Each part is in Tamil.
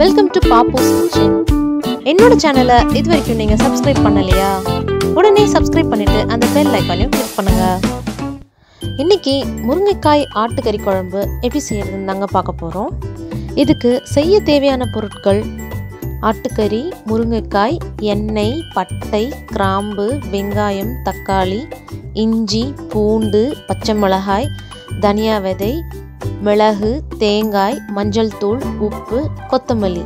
வெல்கம் டு பாப்பூஸ் கிச்சன் என்னோட சேனலை இது வரைக்கும் நீங்கள் சப்ஸ்கிரைப் பண்ணலையா? உடனே சப்ஸ்கிரைப் பண்ணிட்டு அந்த பெல் ஐக்கானையும் கிளிக் பண்ணுங்க. இன்னைக்கு முருங்கைக்காய் ஆட்டுக்கறி குழம்பு எப்படி செய்யறதுன்னு தாங்க பார்க்க போகிறோம் இதுக்கு செய்ய தேவையான பொருட்கள் ஆட்டுக்கறி முருங்கைக்காய் எண்ணெய் பட்டை கிராம்பு வெங்காயம் தக்காளி இஞ்சி பூண்டு பச்சை மிளகாய் தனியா விதை மிளகு தேங்காய் மஞ்சள் தூள் உப்பு கொத்தமல்லி.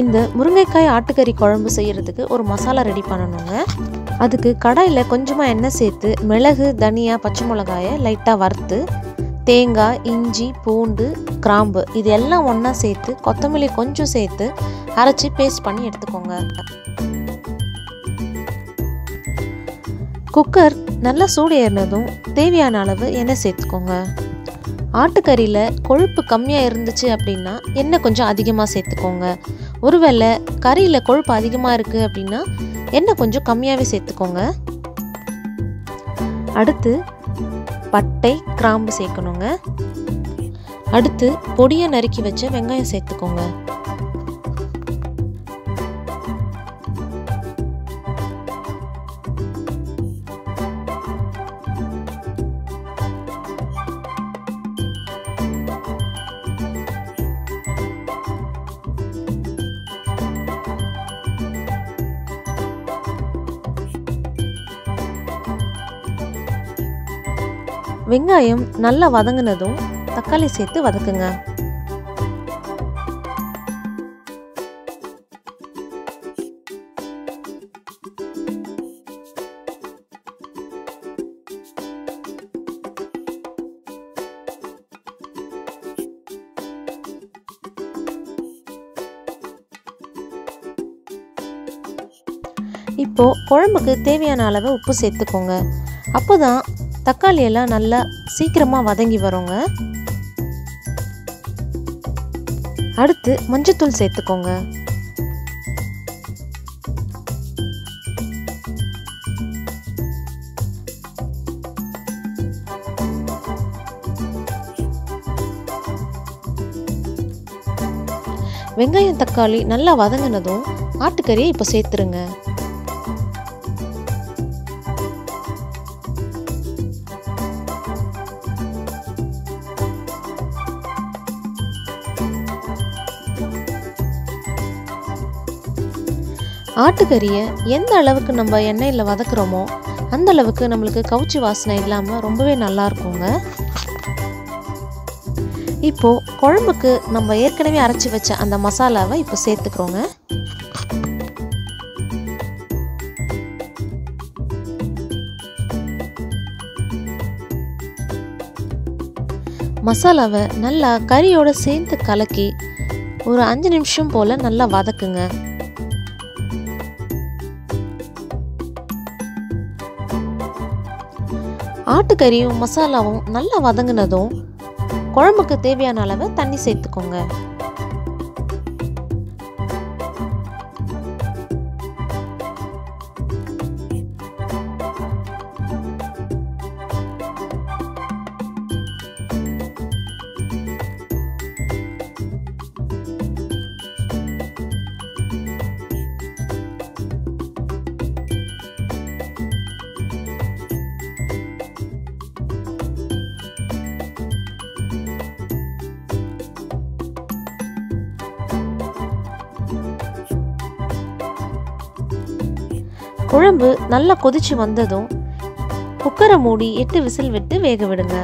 இந்த முருங்கைக்காய் ஆட்டுக்கறி குழம்பு செய்கிறதுக்கு ஒரு மசாலா ரெடி பண்ணணுங்க. அதுக்கு கடாயில் கொஞ்சமாக எண்ணெய் சேர்த்து மிளகு தனியா பச்சை மிளகாயை லைட்டாக வறுத்து தேங்காய் இஞ்சி பூண்டு கிராம்பு இது எல்லாம் ஒன்றா சேர்த்து கொத்தமல்லி கொஞ்சம் சேர்த்து அரைச்சி பேஸ்ட் பண்ணி எடுத்துக்கோங்க. குக்கர் நல்லா சூடு ஏறினதும் தேவையான அளவு எண்ணெய் சேர்த்துக்கோங்க. ஆட்டுக்கறியில் கொழுப்பு கம்மியாக இருந்துச்சு அப்படின்னா எண்ணெய் கொஞ்சம் அதிகமாக சேர்த்துக்கோங்க. ஒருவேளை கறியில் கொழுப்பு அதிகமாக இருக்குது அப்படின்னா எண்ணெய் கொஞ்சம் கம்மியாகவே சேர்த்துக்கோங்க. அடுத்து பட்டை கிராம்பு சேர்க்கணுங்க. அடுத்து பொடியை நறுக்கி வச்ச வெங்காயம் சேர்த்துக்கோங்க. வெங்காயம் நல்லா வதங்கினதும் தக்காளி சேர்த்து வதக்குங்க. இப்போ குழம்புக்கு தேவையான அளவு உப்பு சேர்த்துக்கோங்க. அப்போ தான் தக்காளி எல்லாம் நல்லா சீக்கிரமாக வதங்கி வருங்க. அடுத்து மஞ்சத்தூள் சேர்த்துக்கோங்க. வெங்காயம் தக்காளி நல்லா வதங்கினதும் ஆட்டுக்கறியை இப்போ சேர்த்துருங்க. ஆட்டுக்கறியை எந்த அளவுக்கு நம்ம எண்ணெயில் வதக்குறோமோ அந்த அளவுக்கு நம்மளுக்கு கவுச்சி வாசனை இல்லாமல் ரொம்பவே நல்லா இருக்குங்க. இப்போ குழம்புக்கு நம்ம ஏற்கனவே அரைச்சி வச்ச அந்த மசாலாவை இப்போ சேர்த்துக்கிறோங்க. மசாலாவை நல்லா கறியோட சேர்த்து கலக்கி ஒரு அஞ்சு நிமிஷம் போல் நல்லா வதக்குங்க. ஆட்டுக்கறியும் மசாலாவும் நல்லா வதங்கினதும் குழம்புக்கு தேவையான அளவு தண்ணி சேர்த்துக்கோங்க. குழம்பு நல்லா கொதிச்சு வந்ததும் குக்கரை மூடி எட்டு விசில் விட்டு வேக விடுங்க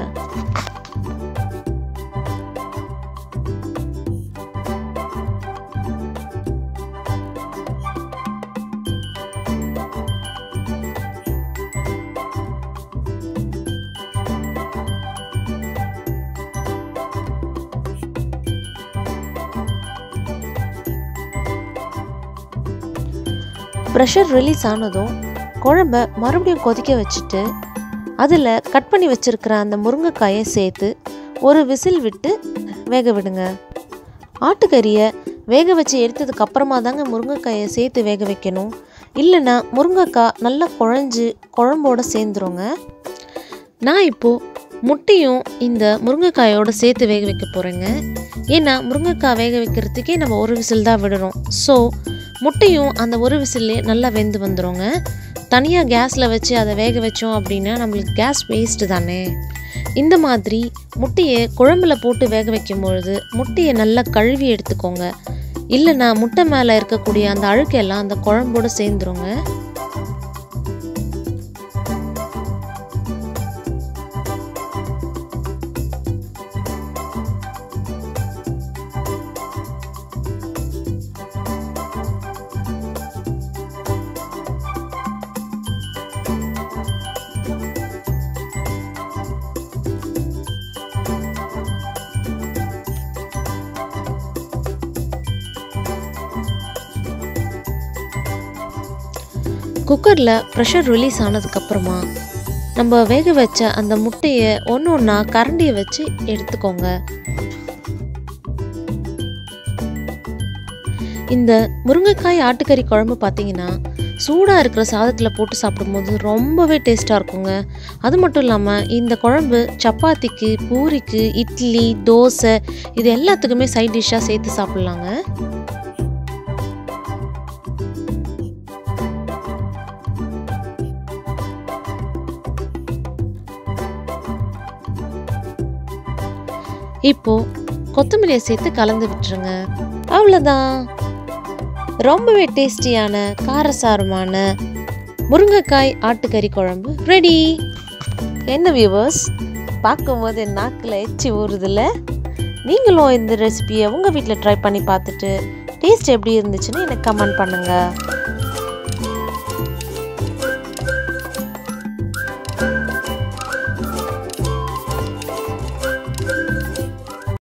ப்ரெஷர் ரிலீஸ் ஆனதும் குழம்ப மறுபடியும் கொதிக்க வச்சுட்டு அதில் கட் பண்ணி வச்சுருக்கிற அந்த முருங்கைக்காயை சேர்த்து ஒரு விசில் விட்டு வேக விடுங்க. ஆட்டுக்கறியை வேக வச்சு எடுத்ததுக்கு அப்புறமா தாங்க முருங்கைக்காயை சேர்த்து வேக வைக்கணும். இல்லைன்னா முருங்கைக்காய் நல்லா குழஞ்சி குழம்போட சேர்ந்துருங்க. நான் இப்போது முட்டையும் இந்த முருங்கைக்காயோடு சேர்த்து வேக வைக்க போகிறேங்க ஏன்னா முருங்கைக்காய் வேக வைக்கிறதுக்கே நம்ம ஒரு விசில் தான் விடுறோம் ஸோ முட்டையும் அந்த ஒரு விசிலே நல்லா வெந்து வந்துடுங்க தனியாக கேஸில் வச்சு அதை வேக வச்சோம் அப்படின்னா நம்மளுக்கு கேஸ் வேஸ்ட்டு தானே. இந்த மாதிரி முட்டையை குழம்புல போட்டு வேக வைக்கும் பொழுது முட்டையை நல்லா கழுவி எடுத்துக்கோங்க. இல்லைன்னா முட்டை மேலே இருக்கக்கூடிய அந்த அழுக்கெல்லாம் அந்த குழம்போடு சேர்ந்துருங்க. குக்கரில் ப்ரெஷர் ரிலீஸ் ஆனதுக்கப்புறமா நம்ம வேக வச்ச அந்த முட்டையை ஒன்று ஒன்றா கரண்டியை வச்சு எடுத்துக்கோங்க. இந்த முருங்கைக்காய் ஆட்டுக்கறி குழம்பு பார்த்தீங்கன்னா சூடாக இருக்கிற சாதத்தில் போட்டு சாப்பிடும்போது ரொம்பவே டேஸ்ட்டாக இருக்குங்க. அது மட்டும் இல்லாமல் இந்த குழம்பு சப்பாத்திக்கு பூரிக்கு இட்லி தோசை இது எல்லாத்துக்குமே சைட் டிஷ்ஷாக சேர்த்து சாப்பிட்லாங்க. இப்போ கொத்தமல்லியை சேர்த்து கலந்து விட்டுருங்க. அவ்வளோதான் ரொம்பவே டேஸ்டியான காரசாரமான முருங்கைக்காய் ஆட்டுக்கறி குழம்பு ரெடி என்ன வியூவர்ஸ் பார்க்கும்போது என் நாக்கில் எச்சி ஊறுதில்ல நீங்களும் இந்த ரெசிபியை உங்கள் வீட்டில் ட்ரை பண்ணி பார்த்துட்டு டேஸ்ட் எப்படி இருந்துச்சுன்னு எனக்கு கமெண்ட் பண்ணுங்கள்